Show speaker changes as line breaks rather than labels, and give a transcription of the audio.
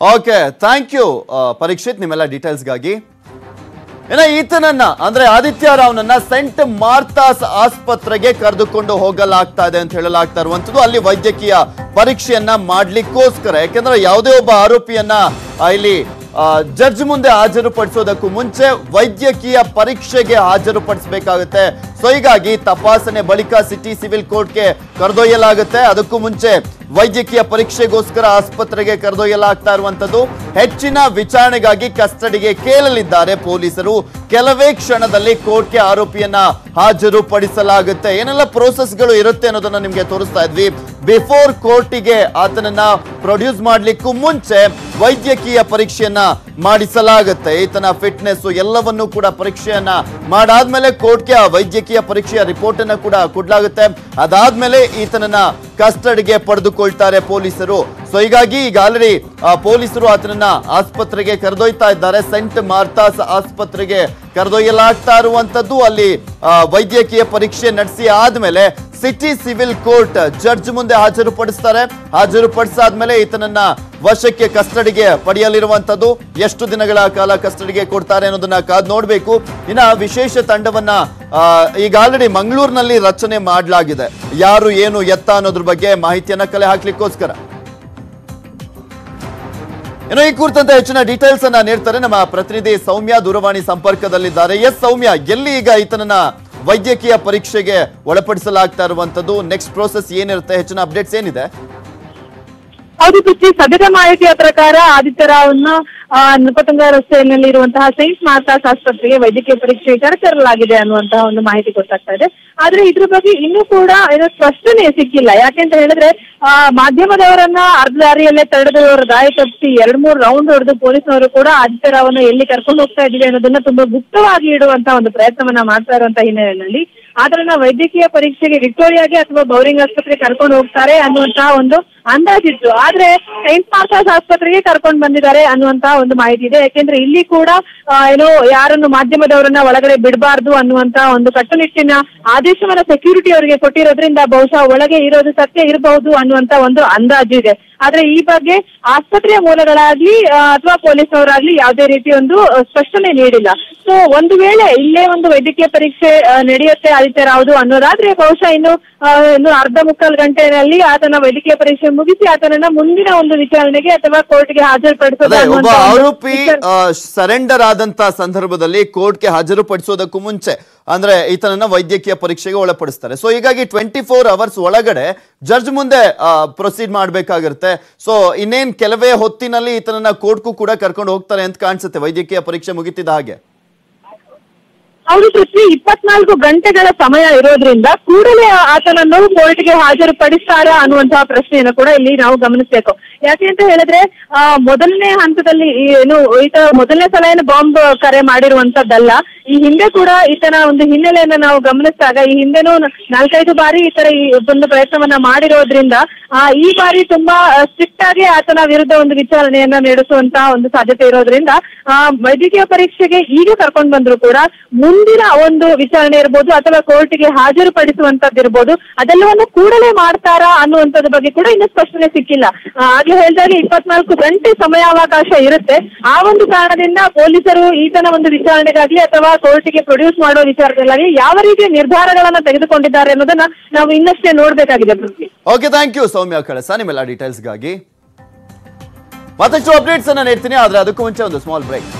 Okay thank you Parikshit, ನಿಮ್ಮೆಲ್ಲ ಡೀಟೇಲ್ಸ್ಗಾಗಿ ಏನ ಈತನನ್ನ, ಅಂದ್ರೆ ಆದಿತ್ಯ ರಾವ್ನನ್ನ ಸೆಂಟ್ ಮಾರ್ತಾಸ್ ಆಸ್ಪತ್ರೆಗೆ ಕರೆದುಕೊಂಡು ಹೋಗಲಾಗ್ತಾ ಇದೆ ಅಂತ ಹೇಳಲಾಗ್ತಾ ಇರುವಂತದ್ದು ಅಲ್ಲಿ ವೈದ್ಯಕೀಯ ಪರೀಕ್ಷೆಯನ್ನ ಮಾಡ್ಲಿಕ್ಕೋಸ್ಕರ, ಯಾಕೆಂದ್ರೆ ಯಾವುದೇ ಒಬ್ಬ ಆರೋಪಿಯನ್ನ ಇಲ್ಲಿ ಜಡ್ಜ್ ಮುಂದೆ ಹಾಜರುಪಡಿಸೋದಕ್ಕೂ ಮುಂಚೆ ವೈದ್ಯಕೀಯ ಪರೀಕ್ಷೆಗೆ ಹಾಜರುಪಡಿಸಬೇಕಾಗುತ್ತೆ. ಸೊ, ಹೀಗಾಗಿ ತಪಾಸಣೆ ಬಳಿಕ ಸಿಟಿ ಸಿವಿಲ್ ಕೋರ್ಟ್ಗೆ ಕರೆದೊಯ್ಯಲಾಗುತ್ತೆ. ಅದಕ್ಕೂ ಮುಂಚೆ ವೈದ್ಯಕೀಯ ಪರೀಕ್ಷೆಗೋಸ್ಕರ ಆಸ್ಪತ್ರೆಗೆ ಕರೆದೊಯ್ಯಲಾಗ್ತಾ ಇರುವಂತದ್ದು ಹೆಚ್ಚಿನ ವಿಚಾರಣೆಗಾಗಿ ಕಸ್ಟಡಿಗೆ ಕೇಳಲಿದ್ದಾರೆ ಪೊಲೀಸರು. ಕೆಲವೇ ಕ್ಷಣದಲ್ಲಿ ಕೋರ್ಟ್ಗೆ ಆರೋಪಿಯನ್ನ ಹಾಜರುಪಡಿಸಲಾಗುತ್ತೆ. ಏನೆಲ್ಲ ಪ್ರೋಸೆಸ್ಗಳು ಇರುತ್ತೆ ಅನ್ನೋದನ್ನ ನಿಮ್ಗೆ ತೋರಿಸ್ತಾ ಇದ್ವಿ. ಬಿಫೋರ್ ಕೋರ್ಟಿಗೆ ಆತನನ್ನ ಪ್ರೊಡ್ಯೂಸ್ ಮಾಡಲಿಕ್ಕೂ ಮುಂಚೆ ವೈದ್ಯಕೀಯ ಪರೀಕ್ಷೆಯನ್ನ ಮಾಡಿಸಲಾಗುತ್ತೆ. ಈತನ ಫಿಟ್ನೆಸ್ ಎಲ್ಲವನ್ನೂ ಕೂಡ ಪರೀಕ್ಷೆಯನ್ನ ಮಾಡಾದ್ಮೇಲೆ ಕೋರ್ಟ್ಗೆ ಆ ವೈದ್ಯಕೀಯ ಪರೀಕ್ಷೆಯ ರಿಪೋರ್ಟ್ ಅನ್ನ ಕೂಡ ಕೊಡ್ಲಾಗುತ್ತೆ. ಅದಾದ್ಮೇಲೆ ಈತನನ್ನ ಕಸ್ಟಡಿಗೆ ಪಡೆದುಕೊಳ್ತಾರೆ ಪೊಲೀಸರು. ಸೊ ಹೀಗಾಗಿ ಈಗ ಆಲ್ರೆಡಿ ಪೊಲೀಸರು ಆತನನ್ನ ಆಸ್ಪತ್ರೆಗೆ ಕರೆದೊಯ್ತಾ ಇದ್ದಾರೆ. ಸೆಂಟ್ ಮಾರ್ತಾಸ್ ಆಸ್ಪತ್ರೆಗೆ ಕರೆದೊಯ್ಯಲಾಗ್ತಾ ಇರುವಂತದ್ದು ಅಲ್ಲಿ ವೈದ್ಯಕೀಯ ಪರೀಕ್ಷೆ ನಡೆಸಿ ಆದ್ಮೇಲೆ ಸಿಟಿ ಸಿವಿಲ್ ಕೋರ್ಟ್ ಜಡ್ಜ್ ಮುಂದೆ ಹಾಜರುಪಡಿಸ್ತಾರೆ. ಹಾಜರುಪಡಿಸಾದ್ಮೇಲೆ ಈತನನ್ನ ವಶಕ್ಕೆ ಕಸ್ಟಡಿಗೆ ಪಡೆಯಲಿರುವಂತದ್ದು ಎಷ್ಟು ದಿನಗಳ ಕಾಲ ಕಸ್ಟಡಿಗೆ ಕೊಡ್ತಾರೆ ಅನ್ನೋದನ್ನ ಕಾದ್ ನೋಡ್ಬೇಕು. ಇನ್ನ ವಿಶೇಷ ತಂಡವನ್ನ ಈಗ ಆಲ್ರೆಡಿ ಮಂಗಳೂರಿನಲ್ಲಿ ರಚನೆ ಮಾಡಲಾಗಿದೆ. ಯಾರು ಏನು ಎತ್ತ ಅನ್ನೋದ್ರ ಬಗ್ಗೆ ಮಾಹಿತಿಯನ್ನ ಕಲೆ ಹಾಕ್ಲಿಕ್ಕೋಸ್ಕರ. ಇನ್ನು ಈ ಕುರಿತಂತೆ ಹೆಚ್ಚಿನ ಡೀಟೇಲ್ಸ್ ಅನ್ನ ನೀಡ್ತಾರೆ ನಮ್ಮ ಪ್ರತಿನಿಧಿ ಸೌಮ್ಯ ದೂರವಾಣಿ ಸಂಪರ್ಕದಲ್ಲಿದ್ದಾರೆ. ಎಸ್ ಸೌಮ್ಯ, ಎಲ್ಲಿ ಈಗ ಈತನನ್ನ ವೈದ್ಯಕೀಯ ಪರೀಕ್ಷೆಗೆ ಒಳಪಡಿಸಲಾಗ್ತಾ ಇರುವಂತದ್ದು? ನೆಕ್ಸ್ಟ್ ಪ್ರೋಸೆಸ್ ಏನಿರುತ್ತೆ? ಹೆಚ್ಚಿನ ಅಪ್ಡೇಟ್ಸ್ ಏನಿದೆ?
ಹೌದು ಪೃಥ್ವಿ ಸದ್ಯದ ಮಾಹಿತಿಯ ಪ್ರಕಾರ ಆದಿತ್ಯ ರಾವ್ನ ನೃಪತುಂಗ ರಸ್ತೆಯಲ್ಲಿ ಇರುವಂತಹ ಸೈನ್ಸ್ ಮಾರ್ತಾಸ್ ಆಸ್ಪತ್ರೆಗೆ ವೈದ್ಯಕೀಯ ಪರೀಕ್ಷೆ ಕರೆತರಲಾಗಿದೆ ಅನ್ನುವಂತಹ ಒಂದು ಮಾಹಿತಿ ಗೊತ್ತಾಗ್ತಾ ಇದೆ. ಆದ್ರೆ ಇದ್ರ ಬಗ್ಗೆ ಇನ್ನೂ ಕೂಡ ಏನೋ ಸ್ಪಷ್ಟನೆ ಸಿಕ್ಕಿಲ್ಲ. ಯಾಕೆಂತ ಹೇಳಿದ್ರೆ, ಆ, ಮಾಧ್ಯಮದವರನ್ನ ಅರ್ಧ ದಾರಿಯಲ್ಲೇ ತಡೆದು ಅವರ ದಾರಿ ತಪ್ಪಿಸಿ ಎರಡ್ ಮೂರು ರೌಂಡ್ ಹೊಡೆದು ಪೊಲೀಸ್ನವರು ಕೂಡ ಆದಿತ್ಯ ರಾವ್ನ ಎಲ್ಲಿ ಕರ್ಕೊಂಡು ಹೋಗ್ತಾ ಇದೀವಿ ಅನ್ನೋದನ್ನ ತುಂಬಾ ಗುಪ್ತವಾಗಿ ಇಡುವಂತ ಒಂದು ಪ್ರಯತ್ನವನ್ನ ಮಾಡ್ತಾ ಇರುವಂತ ಹಿನ್ನೆಲೆಯಲ್ಲಿ. ಆದ್ರನ್ನ ವೈದ್ಯಕೀಯ ಪರೀಕ್ಷೆಗೆ ವಿಕ್ಟೋರಿಯಾಗೆ ಅಥವಾ ಬೌರಿಂಗ್ ಆಸ್ಪತ್ರೆಗೆ ಕರ್ಕೊಂಡು ಹೋಗ್ತಾರೆ ಅನ್ನುವಂತಹ ಒಂದು ಅಂದಾಜಿತ್ತು ಆದ್ರೆ ಸೈಂಟ್ ಮಾರ್ತಾಸ್ ಆಸ್ಪತ್ರೆಗೆ ಕರ್ಕೊಂಡು ಬಂದಿದ್ದಾರೆ ಅನ್ನುವಂತ ಒಂದು ಮಾಹಿತಿ ಇದೆ. ಯಾಕೆಂದ್ರೆ ಇಲ್ಲಿ ಕೂಡ ಏನೋ ಯಾರನ್ನು ಮಾಧ್ಯಮದವರನ್ನ ಒಳಗಡೆ ಬಿಡಬಾರ್ದು ಅನ್ನುವಂತ ಒಂದು ಕಟ್ಟುನಿಟ್ಟಿನ ಆದೇಶವನ್ನ ಸೆಕ್ಯೂರಿಟಿ ಅವರಿಗೆ ಕೊಟ್ಟಿರೋದ್ರಿಂದ ಬಹುಶಃ ಒಳಗೆ ಇರೋದು ಸತ್ಯ ಇರಬಹುದು ಅನ್ನುವಂತ ಒಂದು ಅಂದಾಜು ಇದೆ. ಆದ್ರೆ ಈ ಬಗ್ಗೆ ಆಸ್ಪತ್ರೆಯ ಮೂಲಗಳಾಗ್ಲಿ ಅಥವಾ ಅಥವಾ ಪೊಲೀಸ್ನವರಾಗ್ಲಿ ಯಾವುದೇ ರೀತಿ ಒಂದು ಸ್ಪಷ್ಟನೆ ನೀಡಿಲ್ಲ. ಸೊ ಒಂದು ವೇಳೆ ಇಲ್ಲೇ ಒಂದು ವೈದ್ಯಕೀಯ ಪರೀಕ್ಷೆ ನಡೆಯುತ್ತೆ ಆದಿತ್ಯ ರಾವುದು ಅನ್ನೋದಾದ್ರೆ ಬಹುಶಃ ಇನ್ನು ಇನ್ನು ಅರ್ಧ ಮುಕ್ಕಾಲು ಗಂಟೆಯಲ್ಲಿ ಆತನ ವೈದ್ಯಕೀಯ ಪರೀಕ್ಷೆ ಮುಗಿಸಿ ಆತನನ್ನ ಮುಂದಿನ ಒಂದು ವಿಚಾರಣೆಗೆ ಅಥವಾ ಕೋರ್ಟ್ಗೆ ಹಾಜರುಪಡಿಸೋದು
ಆರೋಪಿ ಸರೆಂಡರ್ ಆದಂತ ಸಂದರ್ಭದಲ್ಲಿ ಕೋರ್ಟ್ಗೆ ಹಾಜರುಪಡಿಸೋದಕ್ಕೂ ಮುಂಚೆ ಅಂದ್ರೆ ಈತನನ್ನ ವೈದ್ಯಕೀಯ ಪರೀಕ್ಷೆಗೆ ಒಳಪಡಿಸ್ತಾರೆ. ಸೊ ಹೀಗಾಗಿ ಟ್ವೆಂಟಿ ಫೋರ್ ಅವರ್ಸ್ ಒಳಗಡೆ ಜಡ್ಜ್ ಮುಂದೆ ಪ್ರೊಸೀಡ್ ಮಾಡಬೇಕಾಗಿರುತ್ತೆ. ಸೊ ಇನ್ನೇನ್ ಕೆಲವೇ ಹೊತ್ತಿನಲ್ಲಿ ಈತನನ್ನ ಕೋರ್ಟ್ಗೂ ಕೂಡ ಕರ್ಕೊಂಡು ಹೋಗ್ತಾರೆ ಅಂತ ಕಾಣಿಸುತ್ತೆ ವೈದ್ಯಕೀಯ ಪರೀಕ್ಷೆ ಮುಗಿತಿದ್ದ ಹಾಗೆ.
ಹೌದು ಪ್ರತಿ ಇಪ್ಪತ್ನಾಲ್ಕು ಗಂಟೆಗಳ ಸಮಯ ಇರೋದ್ರಿಂದ ಕೂಡಲೇ ಆತನನ್ನು ಕೋರ್ಟ್ಗೆ ಹಾಜರುಪಡಿಸ್ತಾರಾ ಅನ್ನುವಂತಹ ಪ್ರಶ್ನೆಯನ್ನು ಕೂಡ ಇಲ್ಲಿ ನಾವು ಗಮನಿಸಬೇಕು. ಯಾಕೆ ಅಂತ ಹೇಳಿದ್ರೆ, ಆ, ಮೊದಲನೇ ಹಂತದಲ್ಲಿ ಏನು, ಈತ ಮೊದಲನೇ ಸಲ ಏನು ಬಾಂಬ್ ಕರೆ ಮಾಡಿರುವಂತದ್ದಲ್ಲ, ಈ ಹಿಂದೆ ಕೂಡ ಈತನ ಒಂದು ಹಿನ್ನೆಲೆಯನ್ನ ನಾವು ಗಮನಿಸಿದಾಗ, ಈ ಹಿಂದೆನೂ ನಾಲ್ಕೈದು ಬಾರಿ ಈ ತರ ಈ ಒಂದು ಪ್ರಯತ್ನವನ್ನ ಮಾಡಿರೋದ್ರಿಂದ, ಆ, ಈ ಬಾರಿ ತುಂಬಾ ಸ್ಟ್ರಿಕ್ಟ್ ಆಗಿ ಆತನ ವಿರುದ್ಧ ಒಂದು ವಿಚಾರಣೆಯನ್ನ ನಡೆಸುವಂತಹ ಒಂದು ಸಾಧ್ಯತೆ ಇರೋದ್ರಿಂದ, ಆ, ವೈದ್ಯಕೀಯ ಪರೀಕ್ಷೆಗೆ ಈಗ ಕರ್ಕೊಂಡು ಬಂದ್ರು ಕೂಡ ಮುಂದಿನ ಒಂದು ವಿಚಾರಣೆ ಇರ್ಬೋದು ಅಥವಾ ಕೋರ್ಟ್ಗೆ ಹಾಜರುಪಡಿಸುವಂತದ್ದು ಇರ್ಬೋದು, ಅದೆಲ್ಲವನ್ನು ಕೂಡಲೇ ಮಾಡ್ತಾರಾ ಅನ್ನುವಂಥದ್ರ ಬಗ್ಗೆ ಕೂಡ ಇನ್ನೂ ಸ್ಪಷ್ಟನೆ ಸಿಕ್ಕಿಲ್ಲ. ಆಗ್ಲೇ ಹೇಳಿದಾಗ ಇಪ್ಪತ್ನಾಲ್ಕು ಗಂಟೆ ಸಮಯಾವಕಾಶ ಇರುತ್ತೆ. ಆ ಒಂದು ಕಾರಣದಿಂದ ಪೊಲೀಸರು ಈತನ ಒಂದು ವಿಚಾರಣೆಗಾಗ್ಲಿ ಅಥವಾ ಕೋರ್ಟ್ಗೆ ಪ್ರೊಡ್ಯೂಸ್ ಮಾಡೋ ವಿಚಾರದಲ್ಲಾಗಲಿ ಯಾವ ರೀತಿಯ ನಿರ್ಧಾರಗಳನ್ನ ತೆಗೆದುಕೊಂಡಿದ್ದಾರೆ ಅನ್ನೋದನ್ನ ನಾವು ಇನ್ನಷ್ಟೇ ನೋಡ್ಬೇಕಾಗಿದೆ
okay thank you Soumya Kalasa, ನಿಮ್ಮೆಲ್ಲ ಡೀಟೇಲ್ಸ್ಗಾಗಿ ಮತ್ತಷ್ಟು ಅಪ್ಡೇಟ್ಸ್ ಅನ್ನ ನೀಡ್ತೀನಿ, ಆದ್ರೆ ಅದಕ್ಕೂ ಮುಂಚೆ ಒಂದು ಸ್ಮಾಲ್ ಬ್ರೇಕ್